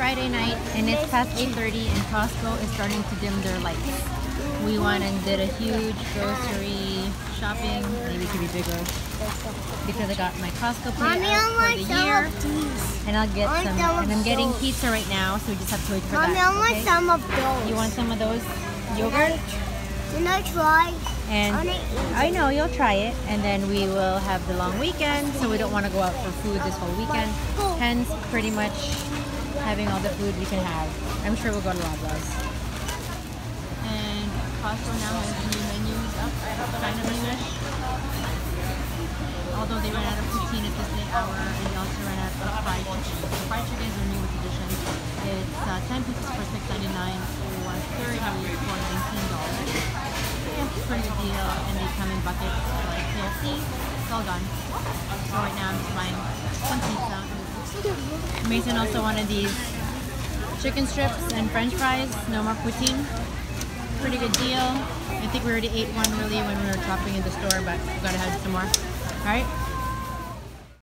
Friday night and it's past 8.30 and Costco is starting to dim their lights. We went and did a huge grocery shopping, maybe it could be bigger, because I got my Costco plate out for the year. And I'll get I want some, some of and I'm getting pizza right now, so we just have to wait for Mommy, that. I want okay? some of those. You want some of those yogurt? Can I try? And I wanna eat. I know you'll try it, and then we will have the long weekend, so we don't want to go out for food this whole weekend. Oh. Hence, pretty much having all the food we can have. I'm sure we'll go to Loblaws. And Costco now has new menus up, kind of English. Although they ran out of poutine at this late hour, and they also ran out of fried chicken. So fried chicken is their newest addition. It's uh, 10 pieces for $6.99 or 30 for $19 it's a pretty good deal and they come in buckets like KFC. It's all gone. So right now I'm Mason also wanted these chicken strips and french fries, no more poutine. Pretty good deal. I think we already ate one really when we were shopping in the store, but we gotta have some more. Alright?